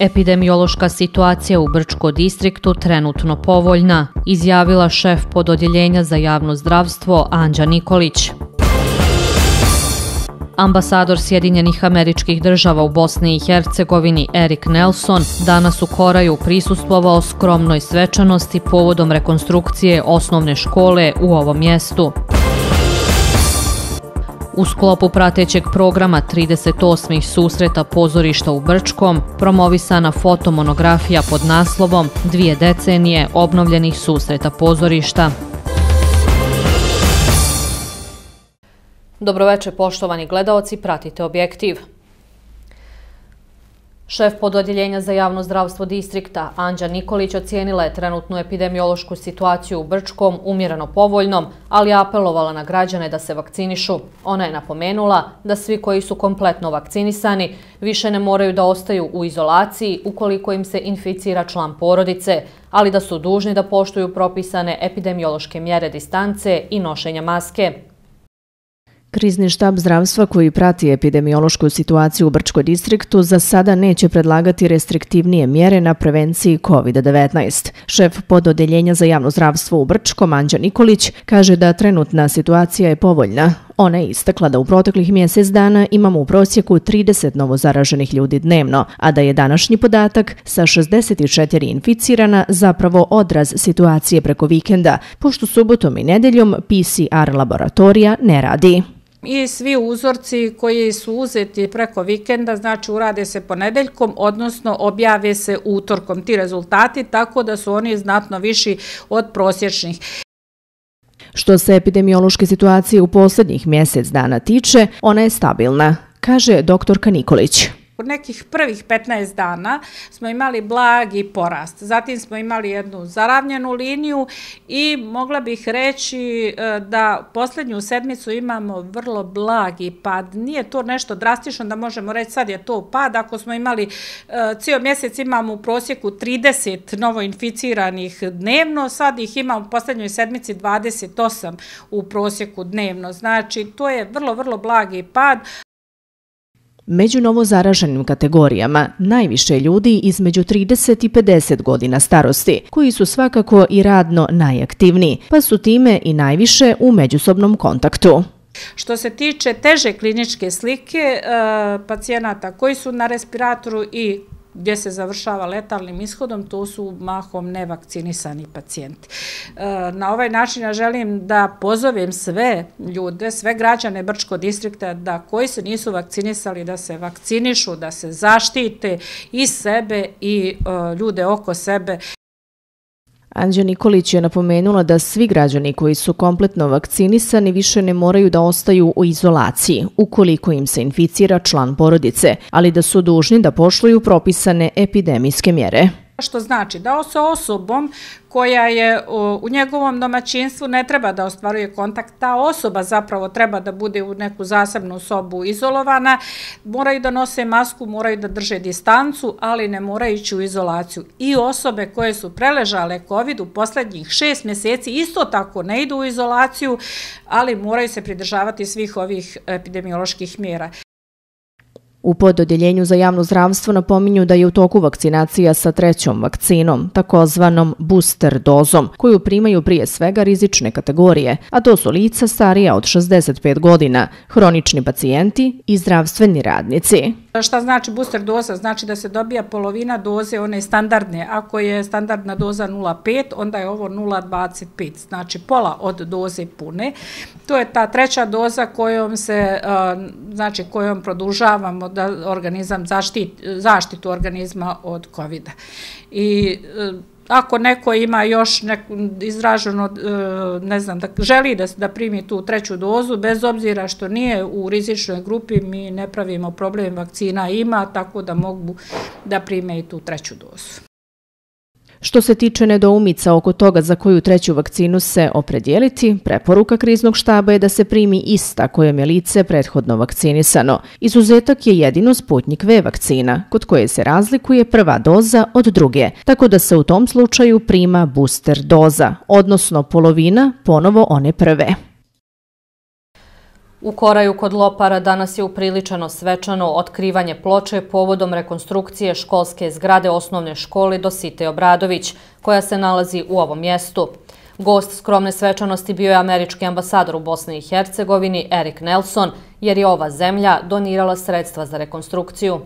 Epidemiološka situacija u Brčko distriktu trenutno povoljna, izjavila šef pododjeljenja za javno zdravstvo Anđa Nikolić. Ambasador Sjedinjenih američkih država u Bosni i Hercegovini Erik Nelson danas u Koraju prisustvovao skromnoj svečanosti povodom rekonstrukcije osnovne škole u ovom mjestu. U sklopu pratećeg programa 38. susreta pozorišta u Brčkom promovisana fotomonografija pod naslovom Dvije decenije obnovljenih susreta pozorišta. Dobroveče poštovani gledaoci, pratite objektiv. Šef pododjeljenja za javno zdravstvo distrikta Anđa Nikolić ocijenila je trenutnu epidemiološku situaciju u Brčkom umjereno povoljnom, ali apelovala na građane da se vakcinišu. Ona je napomenula da svi koji su kompletno vakcinisani više ne moraju da ostaju u izolaciji ukoliko im se inficira član porodice, ali da su dužni da poštuju propisane epidemiološke mjere distance i nošenja maske. Krizni štab zdravstva koji prati epidemiološku situaciju u Brčkoj distriktu za sada neće predlagati restriktivnije mjere na prevenciji COVID-19. Šef pododeljenja za javno zdravstvo u Brčkom, Anđa Nikolić, kaže da trenutna situacija je povoljna. Ona je istakla da u proteklih mjesec dana imamo u prosjeku 30 novo zaraženih ljudi dnevno, a da je današnji podatak sa 64 inficirana zapravo odraz situacije preko vikenda, pošto subotom i nedeljom PCR laboratorija ne radi. I svi uzorci koji su uzeti preko vikenda, znači urade se ponedeljkom, odnosno objave se utorkom ti rezultati, tako da su oni znatno viši od prosječnih. Što se epidemiološke situacije u posljednjih mjesec dana tiče, ona je stabilna, kaže doktorka Nikolić. U nekih prvih 15 dana smo imali blagi porast. Zatim smo imali jednu zaravnjenu liniju i mogla bih reći e, da posljednju sedmicu imamo vrlo blagi pad. Nije to nešto drastično da možemo reći sad je to pad. Ako smo imali e, cijel mjesec imamo u prosjeku 30 novoinficiranih dnevno, sad ih imamo u posljednjoj sedmici 28 u prosjeku dnevno. Znači to je vrlo, vrlo blagi pad. Među novozaraženim kategorijama najviše ljudi između 30 i 50 godina starosti, koji su svakako i radno najaktivniji, pa su time i najviše u međusobnom kontaktu. Što se tiče teže kliničke slike eh, pacijenata koji su na respiratoru i gdje se završava letalnim ishodom, to su mahom nevakcinisani pacijenti. E, na ovaj način ja želim da pozovem sve ljude, sve građane Brčko distrikta da koji se nisu vakcinisali, da se vakcinišu, da se zaštite i sebe i e, ljude oko sebe. Anđa Nikolić je napomenula da svi građani koji su kompletno vakcinisani više ne moraju da ostaju u izolaciji ukoliko im se inficira član porodice, ali da su dužni da pošluju propisane epidemijske mjere. Što znači da sa osobom koja je u njegovom domaćinstvu ne treba da ostvaruje kontakt, ta osoba zapravo treba da bude u neku zasebnu sobu izolovana, moraju da nose masku, moraju da drže distancu, ali ne moraju ići u izolaciju. I osobe koje su preležale COVID u poslednjih šest mjeseci isto tako ne idu u izolaciju, ali moraju se pridržavati svih ovih epidemioloških mjera. U pododjeljenju za javno zdravstvo napominju da je u toku vakcinacija sa trećom vakcinom, takozvanom booster dozom, koju primaju prije svega rizične kategorije, a to su lica starija od 65 godina, hronični pacijenti i zdravstveni radnici. Šta znači booster doza? Znači da se dobija polovina doze one standardne. Ako je standardna doza 0,5, onda je ovo 0,25. Znači pola od doze pune. To je ta treća doza kojom se, znači kojom produžavamo da organizam zaštit, zaštitu organizma od covid -a. I e, ako neko ima još neku izraženo, e, ne znam, da želi da, da primi tu treću dozu, bez obzira što nije u rizičnoj grupi, mi ne pravimo problem, vakcina ima, tako da mogu da prime i tu treću dozu. Što se tiče nedoumica oko toga za koju treću vakcinu se opredijeliti, preporuka kriznog štaba je da se primi ista kojom je lice prethodno vakcinisano. Izuzetak je jedino Sputnik V vakcina, kod koje se razlikuje prva doza od druge, tako da se u tom slučaju prima booster doza, odnosno polovina ponovo one prve. U Koraju kod Lopara danas je upriličano svečano otkrivanje ploče povodom rekonstrukcije školske zgrade osnovne škole Dosite Obradović, koja se nalazi u ovom mjestu. Gost skromne svečanosti bio je američki ambasador u Bosni i Hercegovini Erik Nelson, jer je ova zemlja donirala sredstva za rekonstrukciju.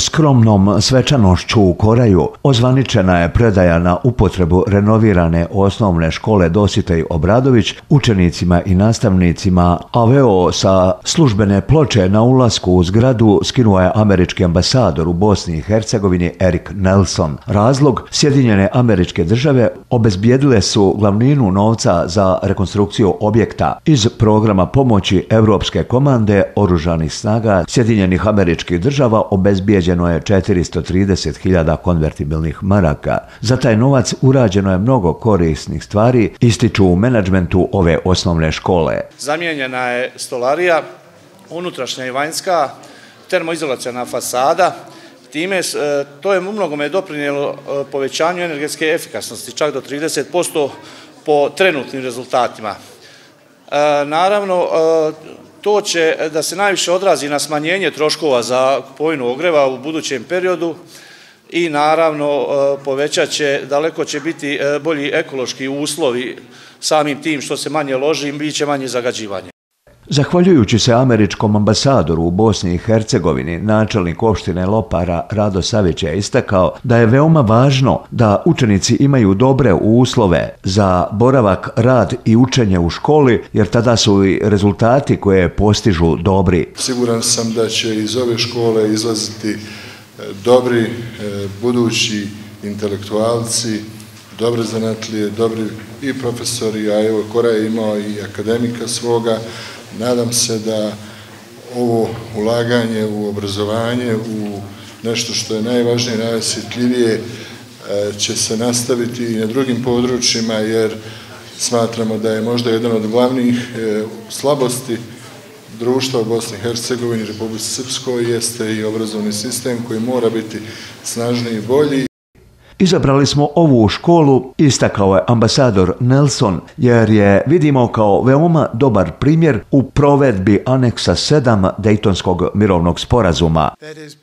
Skromnom svečanošću u Koraju ozvaničena je predaja na upotrebu renovirane osnovne škole Dositej Obradović učenicima i nastavnicima, a veo sa službene ploče na ulasku u zgradu skinuo je američki ambasador u Bosni i Hercegovini Erik Nelson. Razlog Sjedinjene američke države obezbijedile su glavninu novca za rekonstrukciju objekta iz programa pomoći Evropske komande oružanih snaga Sjedinjenih američkih država obezbijeđeno je 430.000 konvertibilnih maraka. Za taj novac urađeno je mnogo korisnih stvari, ističu u menadžmentu ove osnovne škole. Zamijenjena je stolarija, unutrašnja i vanjska, termoizolacijana fasada, Time, e, to je u mnogome doprinjelo e, povećanju energetske efikasnosti, čak do 30% po trenutnim rezultatima. E, naravno, to će da se najviše odrazi na smanjenje troškova za kupovinu ogreva u budućem periodu i naravno povećat će, daleko će biti bolji ekološki uslovi samim tim što se manje loži i bit će manje zagađivanje. Zahvaljujući se američkom ambasadoru u Bosni i Hercegovini, načelnik opštine Lopara Rado Savić je istakao da je veoma važno da učenici imaju dobre uslove za boravak, rad i učenje u školi, jer tada su i rezultati koje postižu dobri. Siguran sam da će iz ove škole izlaziti e, dobri e, budući intelektualci, dobre zanatlije, dobri i profesori, a evo Kora je imao i akademika svoga, Nadam se da ovo ulaganje u obrazovanje, u nešto što je najvažnije, najosjetljivije, e, će se nastaviti i na drugim područjima, jer smatramo da je možda jedan od glavnih e, slabosti društva u Bosni i Hercegovini, Republike Srpskoj, jeste i obrazovni sistem koji mora biti snažniji i bolji. Izabrali smo ovu školu, istakao je ambasador Nelson, jer je vidimo kao veoma dobar primjer u provedbi aneksa 7 Dejtonskog mirovnog sporazuma.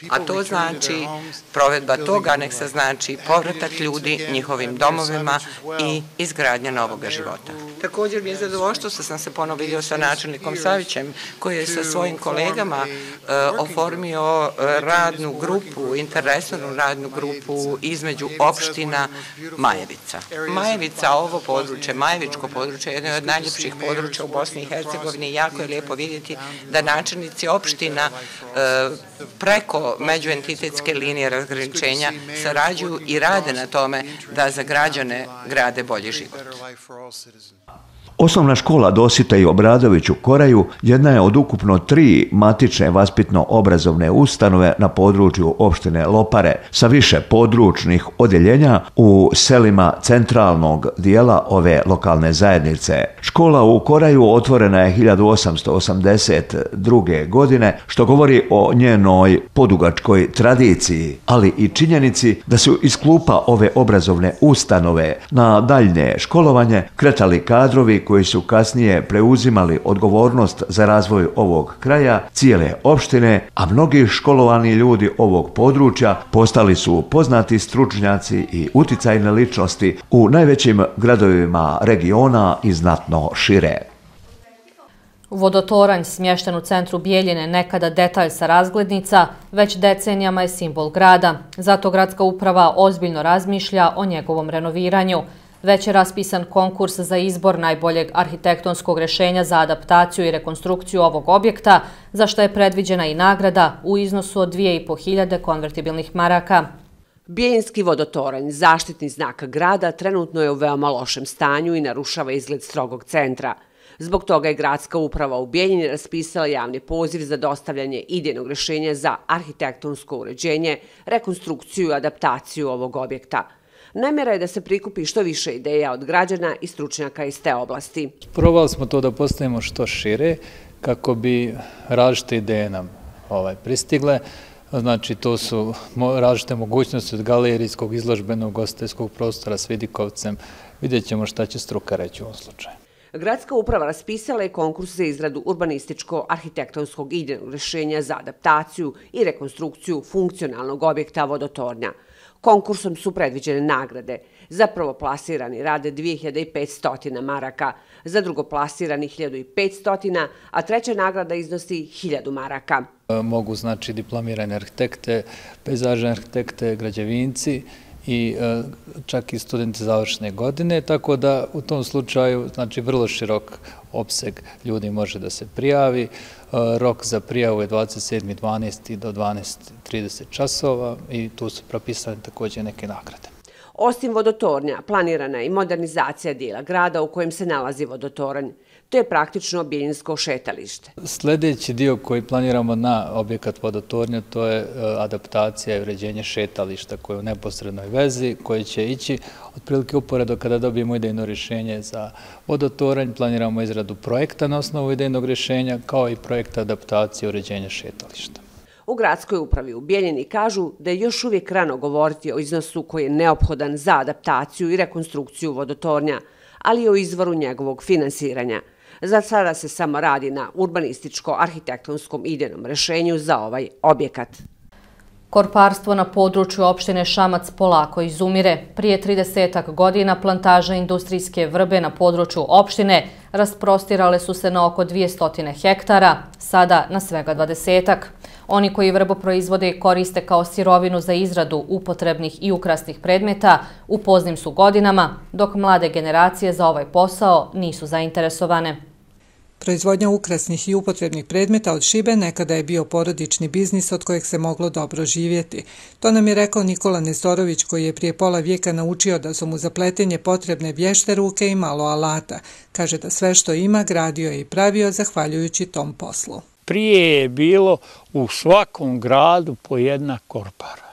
A to znači, provedba tog aneksa znači povratak ljudi njihovim domovima i izgradnja novog života. Također mi je zadovoljstvo što sam se ponovo sa načelnikom Savićem, koji je sa svojim kolegama uh, oformio uh, radnu grupu, interesnu radnu grupu između opština Majevica. Majevica, ovo područje, Majevičko područje, jedno od najljepših područja u Bosni i Hercegovini. Jako je lijepo vidjeti da načelnici opština e, preko međuentitetske linije razgraničenja sarađuju i rade na tome da za građane grade bolji život. Osnovna škola Dosita i Obradović u Koraju jedna je od ukupno tri matične vaspitno-obrazovne ustanove na području opštine Lopare sa više područnih odjeljenja u selima centralnog dijela ove lokalne zajednice. Škola u Koraju otvorena je 1882. godine, što govori o njenoj podugačkoj tradiciji, ali i činjenici da su iz klupa ove obrazovne ustanove na daljne školovanje kretali kadrovi koji su kasnije preuzimali odgovornost za razvoj ovog kraja, cijele opštine, a mnogi školovani ljudi ovog područja postali su poznati stručnjaci i uticajne ličnosti u najvećim gradovima regiona i znatno šire. Vodotoranj smješten u centru Bijeljine, nekada detalj sa razglednica, već decenijama je simbol grada. Zato gradska uprava ozbiljno razmišlja o njegovom renoviranju. Već je raspisan konkurs za izbor najboljeg arhitektonskog rešenja za adaptaciju i rekonstrukciju ovog objekta, za što je predviđena i nagrada u iznosu od 2500 konvertibilnih maraka. Bijenski vodotoranj, zaštitni znak grada, trenutno je u veoma lošem stanju i narušava izgled strogog centra. Zbog toga je gradska uprava u Bijeljini raspisala javni poziv za dostavljanje idejnog rešenja za arhitektonsko uređenje, rekonstrukciju i adaptaciju ovog objekta. Namjera je da se prikupi što više ideja od građana i stručnjaka iz te oblasti. Probali smo to da postavimo što šire kako bi različite ideje nam ovaj, pristigle. Znači, to su različite mogućnosti od galerijskog, izložbenog, gostajskog prostora s vidikovcem. Vidjet ćemo šta će struka reći u ovom slučaju. Gradska uprava raspisala je konkurs za izradu urbanističko-arhitektonskog idejnog rešenja za adaptaciju i rekonstrukciju funkcionalnog objekta vodotornja. Konkursom su predviđene nagrade. Za prvoplasirani rade 2500 maraka, za drugoplasirani 1500, a treća nagrada iznosi 1000 maraka. E, mogu znači diplomirane arhitekte, pejzažne arhitekte, građevinci, i e, čak i studenti završne godine, tako da u tom slučaju znači vrlo širok opseg ljudi može da se prijavi. E, rok za prijavu je 27.12. do 12.30 časova i tu su propisane također neke nagrade. Osim vodotornja, planirana je i modernizacija dijela grada u kojem se nalazi vodotoranj. To je praktično bijeljinsko šetalište. Sljedeći dio koji planiramo na objekat vodotornja to je e, adaptacija i uređenje šetališta koje je u neposrednoj vezi, koje će ići otprilike uporedo kada dobijemo idejno rješenje za vodotoranj. Planiramo izradu projekta na osnovu idejnog rješenja kao i projekta adaptacije i uređenja šetališta. U gradskoj upravi u Bijeljini kažu da je još uvijek rano govoriti o iznosu koji je neophodan za adaptaciju i rekonstrukciju vodotornja, ali i o izvoru njegovog finansiranja. Za sada se samo radi na urbanističko-arhitektonskom idejnom rešenju za ovaj objekat. Korparstvo na području opštine Šamac polako izumire. Prije 30 godina plantaža industrijske vrbe na području opštine rasprostirale su se na oko 200 hektara, sada na svega 20 Oni koji vrbo proizvode koriste kao sirovinu za izradu upotrebnih i ukrasnih predmeta u poznim su godinama, dok mlade generacije za ovaj posao nisu zainteresovane. Proizvodnja ukrasnih i upotrebnih predmeta od šibe nekada je bio porodični biznis od kojeg se moglo dobro živjeti. To nam je rekao Nikola Nestorović koji je prije pola vijeka naučio da su mu za pletenje potrebne vješte ruke i malo alata. Kaže da sve što ima gradio je i pravio zahvaljujući tom poslu. Prije je bilo u svakom gradu po jedna korpara.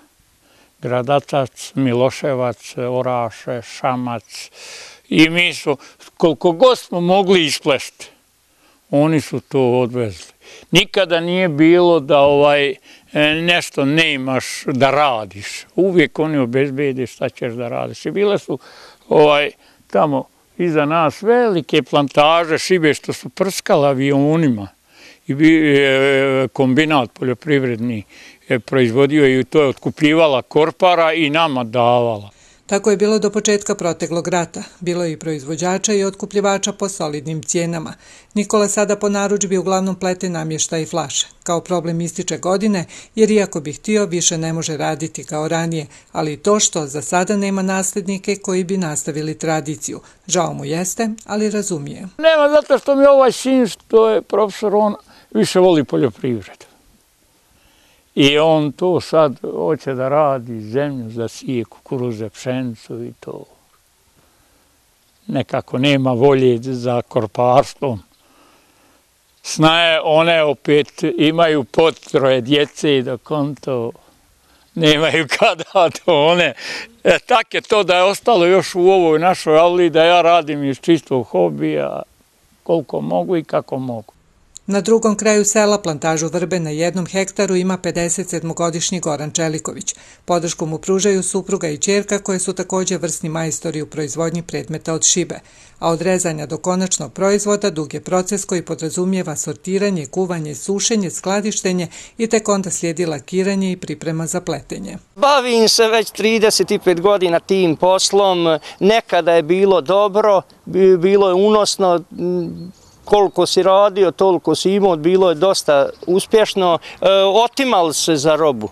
Gradatac, Miloševac, Oraše, Šamac i mi su koliko god smo mogli isplešti oni su to odvezli. Nikada nije bilo da ovaj e, nešto ne imaš da radiš. Uvijek oni obezbede šta ćeš da radiš. I bile su ovaj tamo iza nas velike plantaže šibe što su prskala avionima i bi e, kombinat poljoprivredni e, proizvodio i to je otkupljivala korpara i nama davala. Tako je bilo do početka proteglog rata. Bilo je i proizvođača i otkupljivača po solidnim cijenama. Nikola sada po naručbi uglavnom plete namješta i flaše. Kao problem ističe godine, jer iako bi htio, više ne može raditi kao ranije, ali to što za sada nema nasljednike koji bi nastavili tradiciju. Žao mu jeste, ali razumije. Nema zato što mi ovaj sin, što je profesor, on više voli poljoprivredu. I on to sad hoće da radi zemlju za sije kukuruze, pšenicu i to. Nekako nema volje za korparstvom. Snaje, one opet imaju potroje djece i dok on to nemaju kada to one. E, tak je to da je ostalo još u ovoj našoj avli da ja radim iz čistog hobija koliko mogu i kako mogu. Na drugom kraju sela plantažu vrbe na jednom hektaru ima 57-godišnji Goran Čeliković. Podršku mu pružaju supruga i čerka koje su također vrsni majstori u proizvodnji predmeta od šibe. A od rezanja do konačnog proizvoda dug je proces koji podrazumijeva sortiranje, kuvanje, sušenje, skladištenje i tek onda slijedi lakiranje i priprema za pletenje. Bavim se već 35 godina tim poslom. Nekada je bilo dobro, bilo je unosno, koliko si radio, toliko si imao, bilo je dosta uspješno. E, otimali se za robu.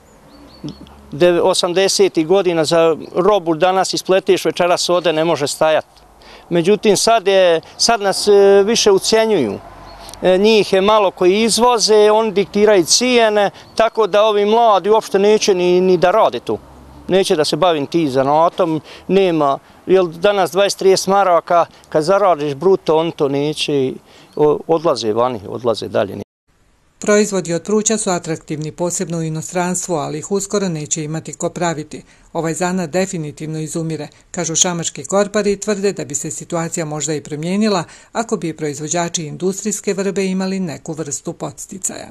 80. godina za robu danas ispletiš, večeras ode, ne može stajati. Međutim, sad, je, sad nas e, više ucijenjuju. E, njih je malo koji izvoze, oni diktiraju cijene, tako da ovi mladi uopšte neće ni, ni da rade tu. Neće da se bavim ti zanatom, nema. Jer danas 20-30 maraka, kad zaradiš bruto, on to neće odlaze vani, odlaze dalje. Proizvodi od pruća su atraktivni posebno u inostranstvu, ali ih uskoro neće imati ko praviti. Ovaj zana definitivno izumire, kažu šamački korpari i tvrde da bi se situacija možda i promijenila ako bi proizvođači industrijske vrbe imali neku vrstu podsticaja.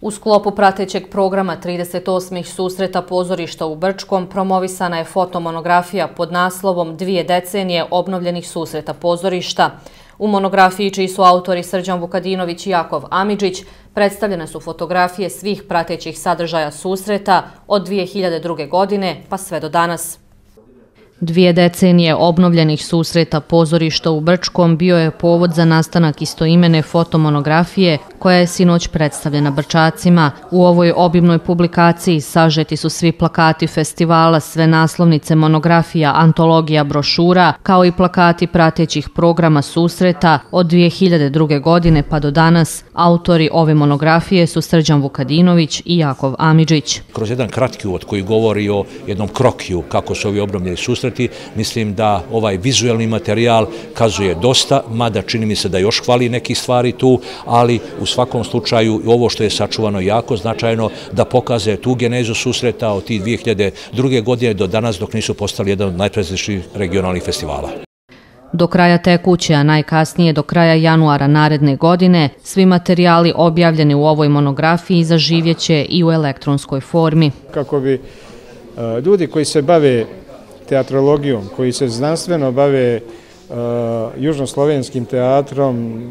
U sklopu pratećeg programa 38. susreta pozorišta u Brčkom promovisana je fotomonografija pod naslovom Dvije decenije obnovljenih susreta pozorišta. U monografiji čiji su autori Srđan Vukadinović i Jakov Amidžić predstavljene su fotografije svih pratećih sadržaja susreta od 2002. godine pa sve do danas. Dvije decenije obnovljenih susreta pozorišta u Brčkom bio je povod za nastanak istoimene fotomonografije koja je sinoć predstavljena Brčacima. U ovoj obimnoj publikaciji sažeti su svi plakati festivala, sve naslovnice monografija, antologija, brošura, kao i plakati pratećih programa susreta od 2002. godine pa do danas. Autori ove monografije su Srđan Vukadinović i Jakov Amidžić. Kroz jedan kratki uvod koji govori o jednom krokiju kako su ovi obnovljeni susreti, mislim da ovaj vizualni materijal kazuje dosta, mada čini mi se da još hvali neki stvari tu, ali u svakom slučaju ovo što je sačuvano jako značajno da pokaze tu genezu susreta od tih 2002. godine do danas dok nisu postali jedan od najprezličnijih regionalnih festivala. Do kraja tekuće, a najkasnije do kraja januara naredne godine, svi materijali objavljeni u ovoj monografiji zaživjeće i u elektronskoj formi. Kako bi e, ljudi koji se bave teatrologijom, koji se znanstveno bave uh, južnoslovenskim teatrom,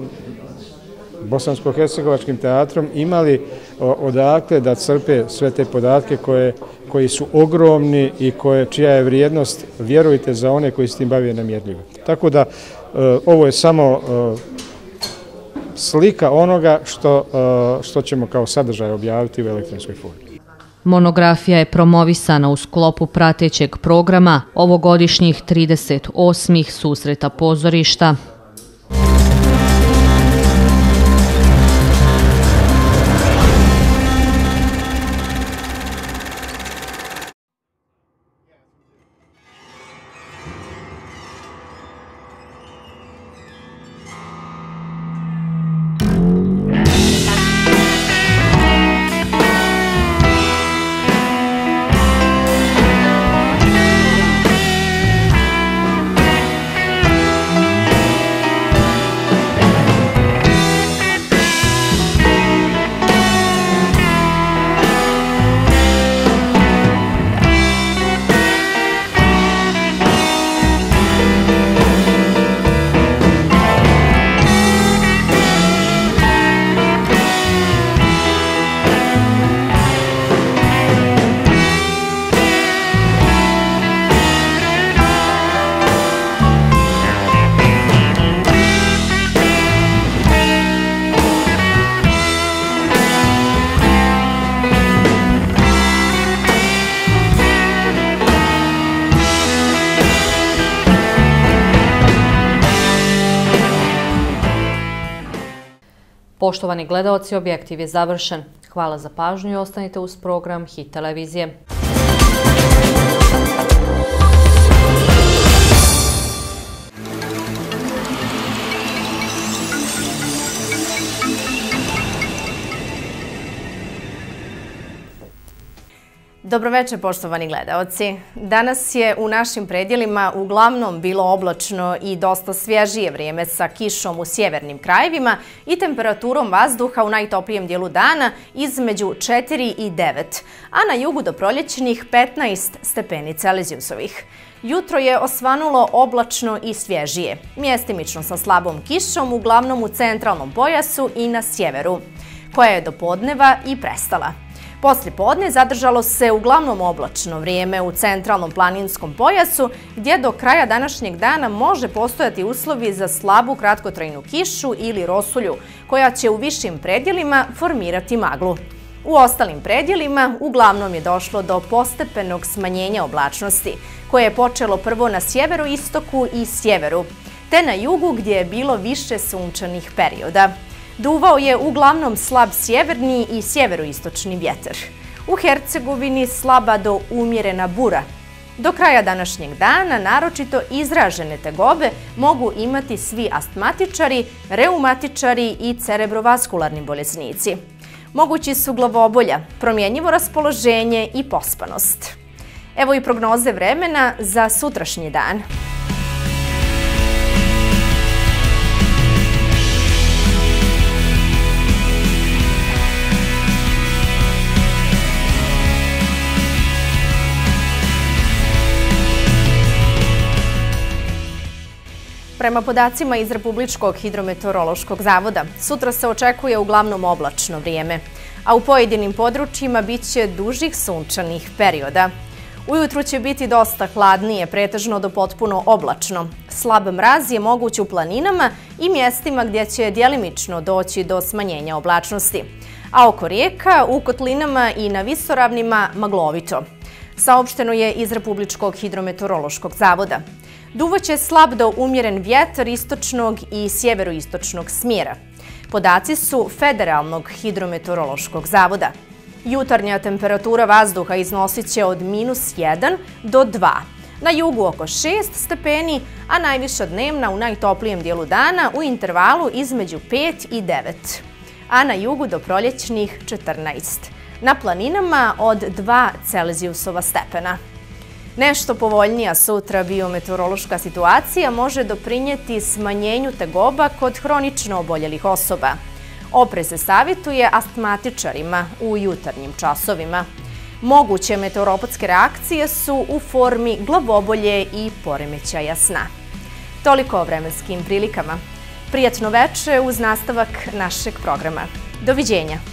bosansko-hercegovačkim teatrom, imali odakle da crpe sve te podatke koje, koji su ogromni i koje, čija je vrijednost, vjerujte, za one koji se tim bavije namjerljivo. Tako da, uh, ovo je samo e, slika onoga što, što ćemo kao sadržaj objaviti u elektronskoj formi. Monografija je promovisana u sklopu pratećeg programa ovogodišnjih 38. susreta pozorišta. Poštovani gledalci, objektiv je završen. Hvala za pažnju i ostanite uz program Hit televizije. Dobroveče, poštovani gledaoci. Danas je u našim predjelima uglavnom bilo oblačno i dosta svježije vrijeme sa kišom u sjevernim krajevima i temperaturom vazduha u najtoplijem dijelu dana između 4 i 9, a na jugu do proljećnih 15 stepeni Celizijusovih. Jutro je osvanulo oblačno i svježije, mjestimično sa slabom kišom, uglavnom u centralnom pojasu i na sjeveru, koja je do podneva i prestala. Poslje podne zadržalo se uglavnom oblačno vrijeme u centralnom planinskom pojasu, gdje do kraja današnjeg dana može postojati uslovi za slabu kratkotrajnu kišu ili rosulju, koja će u višim predjelima formirati maglu. U ostalim predjelima uglavnom je došlo do postepenog smanjenja oblačnosti, koje je počelo prvo na sjeveroistoku i sjeveru, te na jugu gdje je bilo više sunčanih perioda. Duvao je uglavnom slab sjeverni i sjeveroistočni vjetar. U Hercegovini slaba do umjerena bura. Do kraja današnjeg dana naročito izražene tegobe mogu imati svi astmatičari, reumatičari i cerebrovaskularni bolesnici. Mogući su glavobolja, promjenjivo raspoloženje i pospanost. Evo i prognoze vremena za sutrašnji dan. Prema podacima iz Republičkog hidrometeorološkog zavoda, sutra se očekuje uglavnom oblačno vrijeme, a u pojedinim područjima bit će dužih sunčanih perioda. Ujutru će biti dosta hladnije, pretežno do potpuno oblačno. Slab mraz je moguć u planinama i mjestima gdje će dijelimično doći do smanjenja oblačnosti. A oko rijeka, u kotlinama i na visoravnima maglovito. Saopšteno je iz Republičkog hidrometeorološkog zavoda. Duvaće slab do umjeren vjetar istočnog i sjeveroistočnog smjera. Podaci su Federalnog hidrometeorološkog zavoda. Jutarnja temperatura vazduha iznosit će od minus 1 do 2. Na jugu oko 6 stepeni, a najviša dnevna u najtoplijem dijelu dana u intervalu između 5 i 9. A na jugu do proljećnih 14. Na planinama od 2 Celzijusova stepena. Nešto povoljnija sutra biometeorološka situacija može doprinjeti smanjenju tegoba kod hronično oboljelih osoba. Opre se savjetuje astmatičarima u jutarnjim časovima. Moguće meteoropatske reakcije su u formi glavobolje i poremećaja sna. Toliko o vremenskim prilikama. Prijatno veče uz nastavak našeg programa. Doviđenja!